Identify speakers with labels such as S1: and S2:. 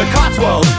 S1: the Cotswolds